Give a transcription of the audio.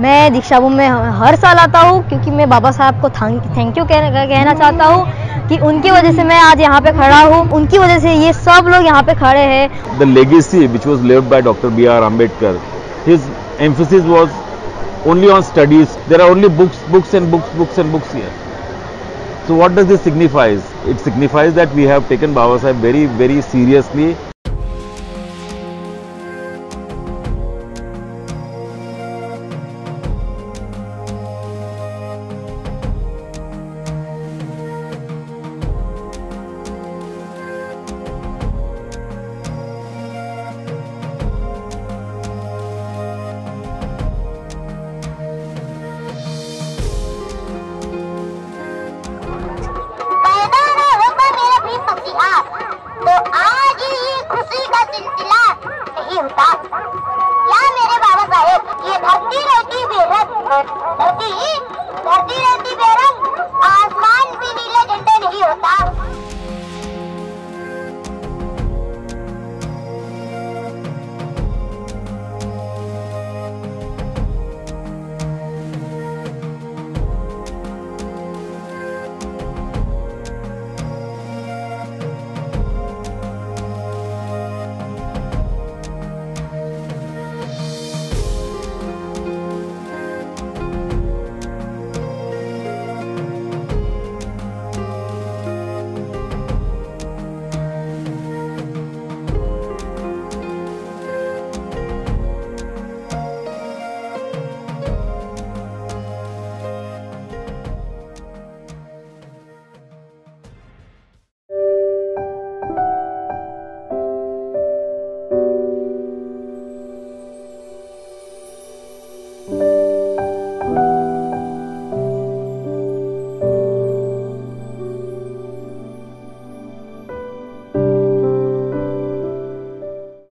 मैं दीक्षा भूमि में हर साल आता हूँ क्योंकि मैं बाबा साहब को थैंक यू कहना चाहता हूँ कि उनकी वजह से मैं आज यहाँ पे खड़ा हूँ। उनकी वजह से ये सब लोग यहाँ पे खड़े हैं। The legacy which was leave by doctor B R Ambedkar his emphasis was only on studies there are only books books and books books and books here so what does this signifies it signifies that we have taken Baba Saheb very very seriously सिलसिला नहीं होता। क्या मेरे बाबा साहेब, ये धरती रहती बेरंग धरती धरती रहती बेरंग आसमान भी नीले झंडे नहीं होता।